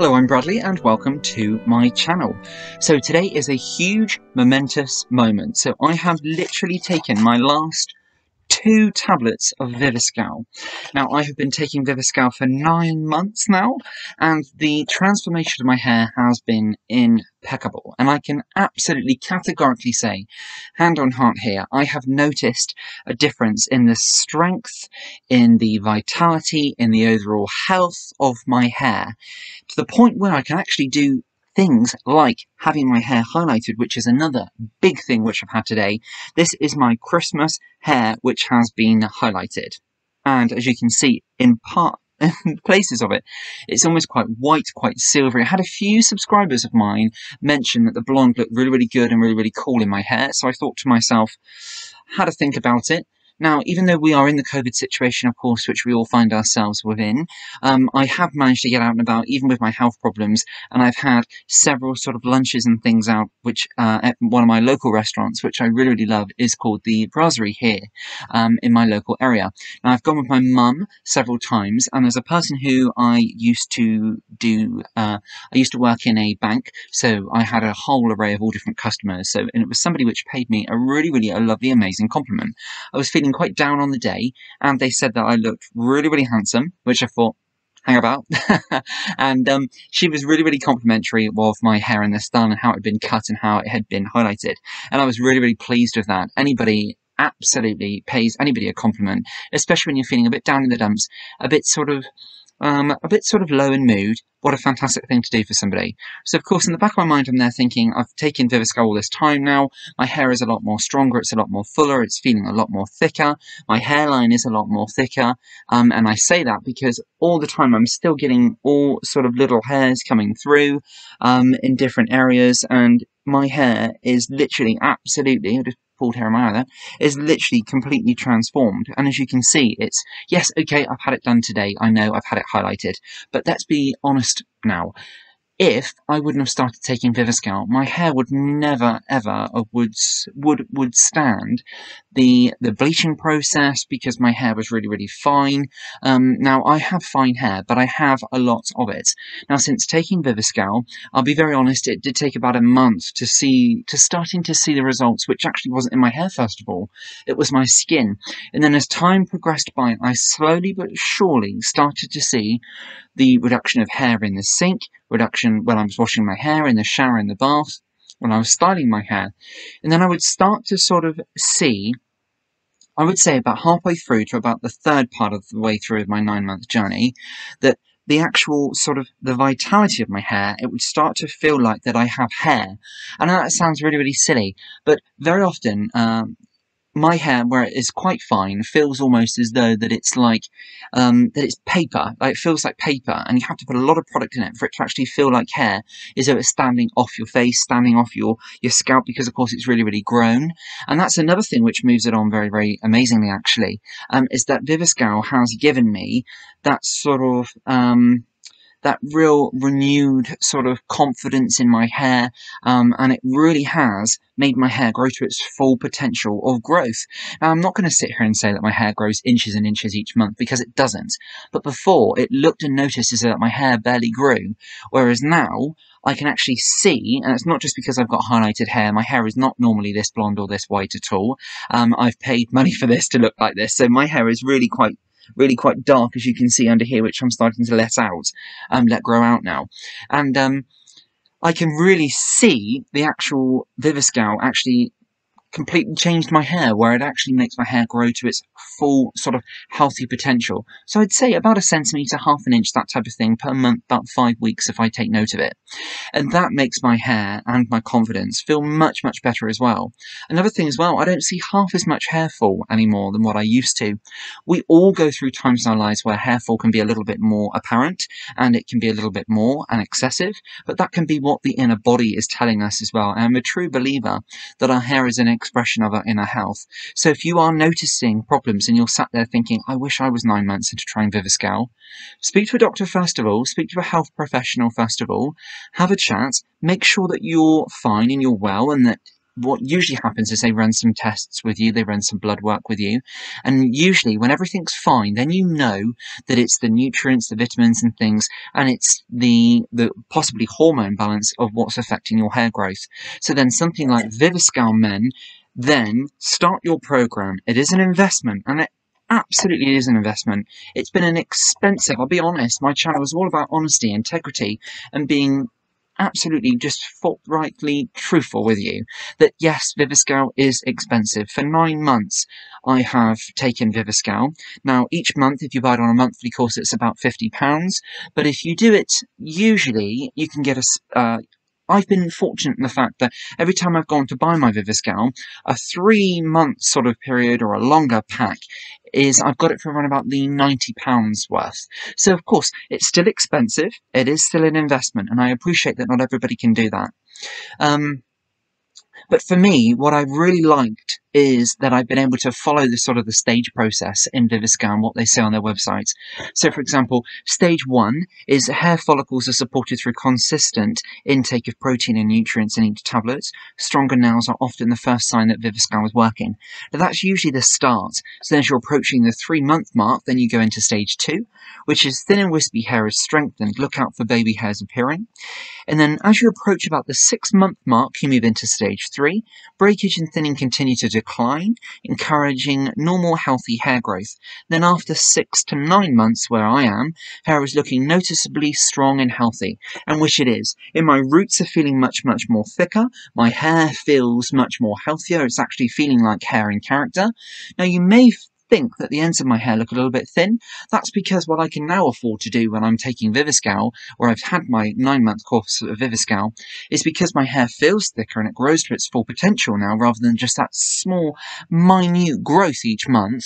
Hello, I'm Bradley and welcome to my channel. So today is a huge momentous moment. So I have literally taken my last two tablets of Viviscal. Now, I have been taking Viviscal for nine months now, and the transformation of my hair has been impeccable. And I can absolutely categorically say, hand on heart here, I have noticed a difference in the strength, in the vitality, in the overall health of my hair, to the point where I can actually do things like having my hair highlighted, which is another big thing which I've had today. This is my Christmas hair, which has been highlighted. And as you can see, in part, places of it, it's almost quite white, quite silvery. I had a few subscribers of mine mention that the blonde looked really, really good and really, really cool in my hair. So I thought to myself, how to think about it. Now, even though we are in the COVID situation, of course, which we all find ourselves within, um, I have managed to get out and about, even with my health problems, and I've had several sort of lunches and things out, which uh, at one of my local restaurants, which I really, really love, is called the Brasserie here um, in my local area. Now, I've gone with my mum several times, and as a person who I used to do, uh, I used to work in a bank, so I had a whole array of all different customers. So, and it was somebody which paid me a really, really a lovely, amazing compliment. I was feeling quite down on the day, and they said that I looked really, really handsome, which I thought, hang about. and um, she was really, really complimentary of my hair and the style and how it had been cut and how it had been highlighted. And I was really, really pleased with that. Anybody absolutely pays anybody a compliment, especially when you're feeling a bit down in the dumps, a bit sort of um, a bit sort of low in mood, what a fantastic thing to do for somebody. So, of course, in the back of my mind, I'm there thinking, I've taken Viviscal all this time now. My hair is a lot more stronger. It's a lot more fuller. It's feeling a lot more thicker. My hairline is a lot more thicker. Um, and I say that because all the time I'm still getting all sort of little hairs coming through um, in different areas. And my hair is literally absolutely, I just in my eye literally completely transformed. And as you can see, it's, yes, okay, I've had it done today. I know I've had it highlighted. But let's be honest now if I wouldn't have started taking Viviscal, my hair would never ever would would would stand the the bleaching process because my hair was really really fine. Um, now I have fine hair, but I have a lot of it. Now since taking Viviscal, I'll be very honest, it did take about a month to see to starting to see the results, which actually wasn't in my hair first of all. It was my skin, and then as time progressed by, I slowly but surely started to see the reduction of hair in the sink, reduction when I was washing my hair in the shower in the bath, when I was styling my hair. And then I would start to sort of see, I would say about halfway through to about the third part of the way through of my nine month journey, that the actual sort of the vitality of my hair, it would start to feel like that I have hair. I know that sounds really, really silly, but very often, um, my hair, where it is quite fine, feels almost as though that it's like um, that it's paper. Like it feels like paper, and you have to put a lot of product in it for it to actually feel like hair. Is though it's standing off your face, standing off your your scalp, because of course it's really really grown. And that's another thing which moves it on very very amazingly. Actually, um, is that Viviscal has given me that sort of um, that real renewed sort of confidence in my hair, um, and it really has made my hair grow to its full potential of growth. Now, I'm not going to sit here and say that my hair grows inches and inches each month because it doesn't. But before, it looked and noticed as that my hair barely grew, whereas now I can actually see, and it's not just because I've got highlighted hair. My hair is not normally this blonde or this white at all. Um, I've paid money for this to look like this, so my hair is really quite really quite dark, as you can see under here, which I'm starting to let out, um, let grow out now. And um, I can really see the actual Viviscal actually completely changed my hair, where it actually makes my hair grow to its full sort of healthy potential. So I'd say about a centimetre, half an inch, that type of thing per month, about five weeks if I take note of it. And that makes my hair and my confidence feel much, much better as well. Another thing as well, I don't see half as much hair fall anymore than what I used to. We all go through times in our lives where hair fall can be a little bit more apparent and it can be a little bit more and excessive, but that can be what the inner body is telling us as well. And I'm a true believer that our hair is an expression of our inner health. So if you are noticing problems and you're sat there thinking, I wish I was nine months into trying Viviscal, speak to a doctor first of all, speak to a health professional first of all, have a chat, make sure that you're fine and you're well and that what usually happens is they run some tests with you, they run some blood work with you, and usually when everything's fine, then you know that it's the nutrients, the vitamins and things, and it's the the possibly hormone balance of what's affecting your hair growth. So then something like Viviscal Men, then start your program. It is an investment, and it absolutely is an investment. It's been an expensive, I'll be honest, my channel is all about honesty, integrity, and being absolutely just forthrightly truthful with you that yes, Viviscal is expensive. For nine months, I have taken Viviscal. Now, each month, if you buy it on a monthly course, it's about £50. But if you do it, usually you can get a, uh, I've been fortunate in the fact that every time I've gone to buy my Viviscal, a three month sort of period or a longer pack is I've got it for around about the £90 worth. So, of course, it's still expensive. It is still an investment, and I appreciate that not everybody can do that. Um, but for me, what I really liked is that I've been able to follow the sort of the stage process in Viviscal and what they say on their websites. So, for example, stage one is hair follicles are supported through consistent intake of protein and nutrients in each tablet. Stronger nails are often the first sign that Viviscal is working. Now, that's usually the start. So, as you're approaching the three month mark, then you go into stage two, which is thin and wispy hair is strengthened. Look out for baby hairs appearing. And then as you approach about the six month mark, you move into stage three. Breakage and thinning continue to decline, encouraging normal healthy hair growth. Then after six to nine months where I am, hair is looking noticeably strong and healthy, and which it is. In my roots are feeling much, much more thicker. My hair feels much more healthier. It's actually feeling like hair in character. Now you may think that the ends of my hair look a little bit thin. That's because what I can now afford to do when I'm taking Viviscal, or I've had my nine month course of Viviscal, is because my hair feels thicker and it grows to its full potential now rather than just that small, minute growth each month.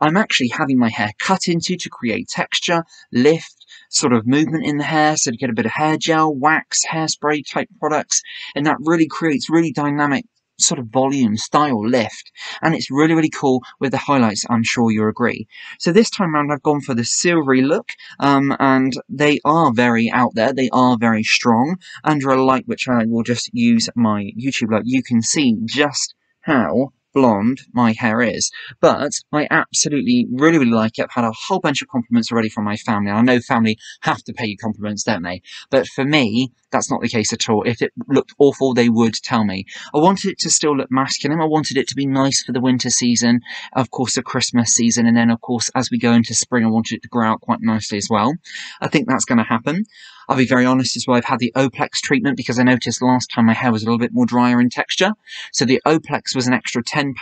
I'm actually having my hair cut into to create texture, lift, sort of movement in the hair, so to get a bit of hair gel, wax, hairspray type products, and that really creates really dynamic sort of volume, style lift, and it's really, really cool with the highlights, I'm sure you'll agree. So this time around I've gone for the silvery look, um, and they are very out there, they are very strong. Under a light which I will just use my YouTube light, you can see just how blonde my hair is. But I absolutely really, really like it. I've had a whole bunch of compliments already from my family. I know family have to pay you compliments, don't they? But for me, that's not the case at all. If it looked awful, they would tell me. I wanted it to still look masculine. I wanted it to be nice for the winter season, of course, the Christmas season, and then, of course, as we go into spring, I wanted it to grow out quite nicely as well. I think that's going to happen. I'll be very honest as well, I've had the Oplex treatment because I noticed last time my hair was a little bit more drier in texture. So the Oplex was an extra £10,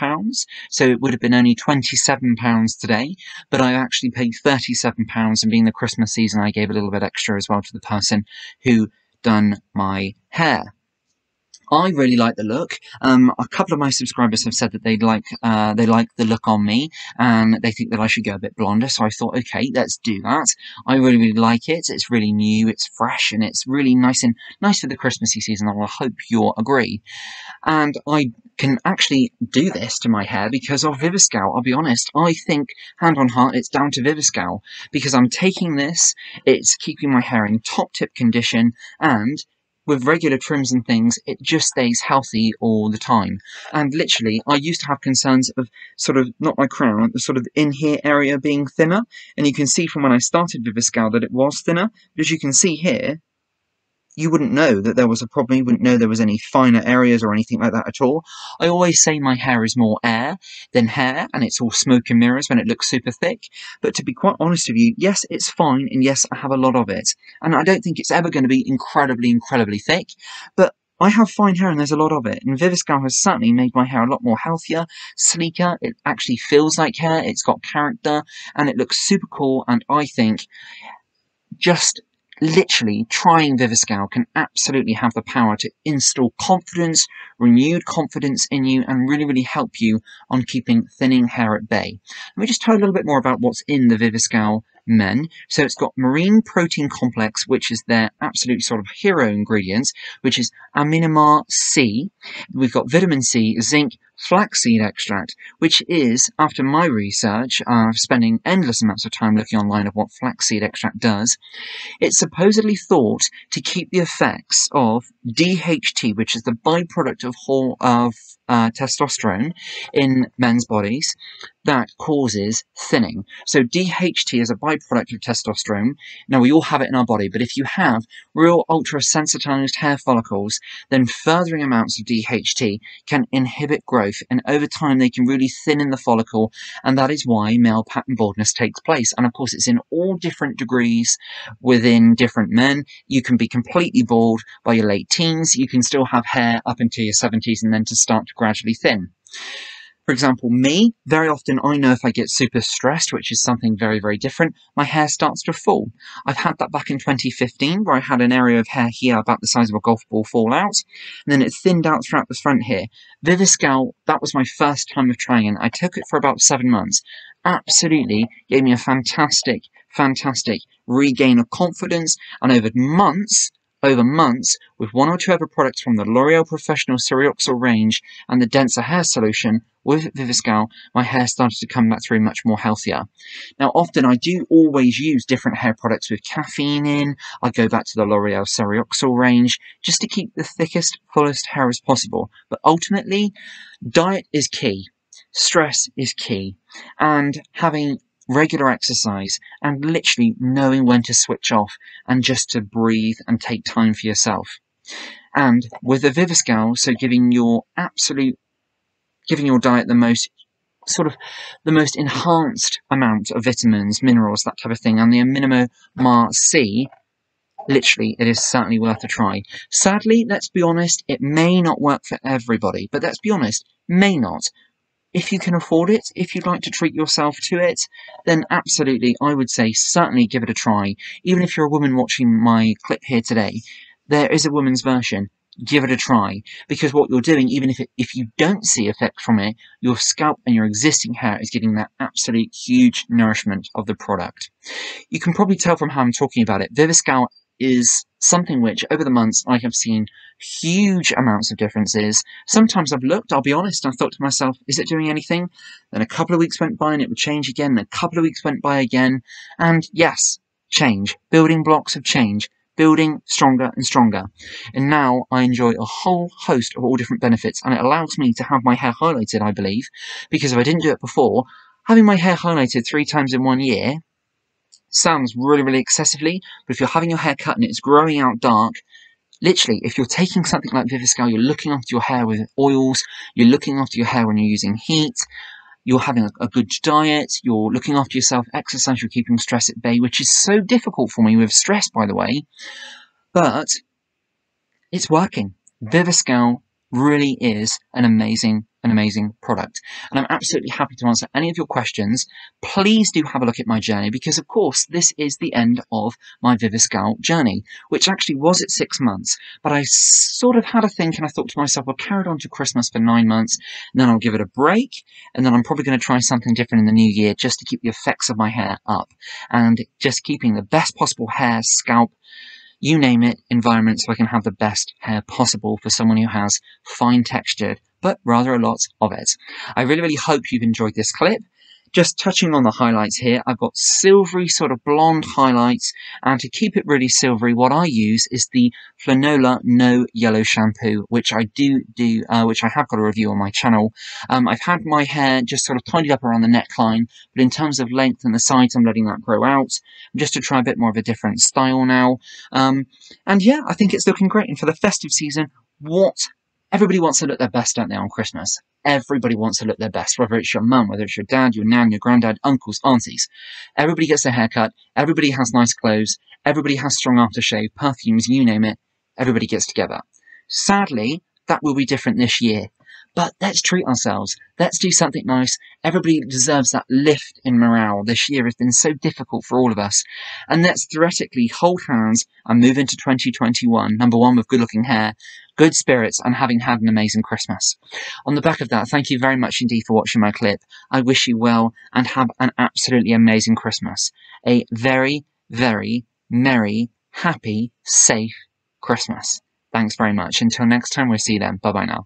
so it would have been only £27 today, but I actually paid £37 and being the Christmas season, I gave a little bit extra as well to the person who done my hair. I really like the look. Um, a couple of my subscribers have said that they like uh, they like the look on me and they think that I should go a bit blonder. So I thought, okay, let's do that. I really really like it. It's really new, it's fresh, and it's really nice and nice for the Christmassy season. I hope you'll agree. And I can actually do this to my hair because of Viviscal. I'll be honest. I think, hand on heart, it's down to Viviscal because I'm taking this. It's keeping my hair in top tip condition and with regular trims and things, it just stays healthy all the time. And literally, I used to have concerns of sort of, not my crown, the sort of in here area being thinner. And you can see from when I started Viviscal that it was thinner. But as you can see here, you wouldn't know that there was a problem. You wouldn't know there was any finer areas or anything like that at all. I always say my hair is more air than hair, and it's all smoke and mirrors when it looks super thick. But to be quite honest with you, yes, it's fine, and yes, I have a lot of it. And I don't think it's ever going to be incredibly, incredibly thick, but I have fine hair and there's a lot of it, and Viviscal has certainly made my hair a lot more healthier, sleeker, it actually feels like hair, it's got character, and it looks super cool, and I think just literally trying Viviscal can absolutely have the power to install confidence, renewed confidence in you, and really, really help you on keeping thinning hair at bay. Let me just tell you a little bit more about what's in the Viviscal men. So it's got marine protein complex, which is their absolute sort of hero ingredients, which is aminomar C. We've got vitamin C, zinc, flaxseed extract, which is, after my research, uh, spending endless amounts of time looking online of what flaxseed extract does, it's supposedly thought to keep the effects of DHT, which is the byproduct of, whole, of uh, testosterone in men's bodies that causes thinning. So DHT is a byproduct of testosterone. Now we all have it in our body, but if you have real ultra sensitized hair follicles, then furthering amounts of DHT can inhibit growth and over time they can really thin in the follicle and that is why male pattern baldness takes place. And of course it's in all different degrees within different men. You can be completely bald by your late teens, you can still have hair up into your 70s and then to start to gradually thin. For example, me, very often I know if I get super stressed, which is something very, very different, my hair starts to fall. I've had that back in 2015 where I had an area of hair here about the size of a golf ball fall out, and then it thinned out throughout the front here. Viviscal, that was my first time of trying it. I took it for about seven months. Absolutely gave me a fantastic, fantastic regain of confidence, and over months, over months, with one or two other products from the L'Oreal Professional Serioxyl range and the denser hair solution, with Viviscal, my hair started to come back through much more healthier. Now, often I do always use different hair products with caffeine in. I go back to the L'Oreal Serioxyl range just to keep the thickest, fullest hair as possible. But ultimately, diet is key. Stress is key. And having regular exercise, and literally knowing when to switch off and just to breathe and take time for yourself. And with the Viviscal, so giving your absolute, giving your diet the most sort of the most enhanced amount of vitamins, minerals, that type of thing, and the AminoMar C, literally, it is certainly worth a try. Sadly, let's be honest, it may not work for everybody, but let's be honest, may not if you can afford it, if you'd like to treat yourself to it, then absolutely, I would say certainly give it a try. Even if you're a woman watching my clip here today, there is a woman's version. Give it a try because what you're doing, even if it, if you don't see effect from it, your scalp and your existing hair is getting that absolute huge nourishment of the product. You can probably tell from how I'm talking about it. Viviscal is something which over the months I have seen huge amounts of differences. Sometimes I've looked, I'll be honest, I thought to myself, is it doing anything? Then a couple of weeks went by and it would change again, a couple of weeks went by again, and yes, change. Building blocks of change. Building stronger and stronger. And now I enjoy a whole host of all different benefits, and it allows me to have my hair highlighted, I believe, because if I didn't do it before, having my hair highlighted three times in one year sounds really, really excessively, but if you're having your hair cut and it's growing out dark, literally, if you're taking something like Viviscal, you're looking after your hair with oils, you're looking after your hair when you're using heat, you're having a, a, good diet, you're looking after yourself, exercise, you're keeping stress at bay, which is so difficult for me with stress, by the way. But it's working. Viviscal really is an amazing an amazing product. And I'm absolutely happy to answer any of your questions. Please do have a look at my journey because, of course, this is the end of my Viviscal journey, which actually was at six months. But I sort of had a think and I thought to myself, I'll carry it on to Christmas for nine months, and then I'll give it a break, and then I'm probably going to try something different in the new year just to keep the effects of my hair up and just keeping the best possible hair, scalp, you name it, environment so I can have the best hair possible for someone who has fine textured, but rather a lot of it. I really, really hope you've enjoyed this clip. Just touching on the highlights here, I've got silvery sort of blonde highlights, and to keep it really silvery, what I use is the Fanola No Yellow Shampoo, which I do do, uh, which I have got a review on my channel. Um, I've had my hair just sort of tidied up around the neckline, but in terms of length and the sides, I'm letting that grow out, just to try a bit more of a different style now. Um, and yeah, I think it's looking great, and for the festive season, what everybody wants to look their best, don't they, on Christmas? Everybody wants to look their best, whether it's your mum, whether it's your dad, your nan, your granddad, uncles, aunties. Everybody gets a haircut. Everybody has nice clothes. Everybody has strong aftershave, perfumes, you name it. Everybody gets together. Sadly, that will be different this year. But let's treat ourselves. Let's do something nice. Everybody deserves that lift in morale. This year has been so difficult for all of us. And let's theoretically hold hands and move into 2021. Number one, with good looking hair, good spirits, and having had an amazing Christmas. On the back of that, thank you very much indeed for watching my clip. I wish you well and have an absolutely amazing Christmas. A very, very merry, happy, safe Christmas. Thanks very much. Until next time, we'll see you then. Bye bye now.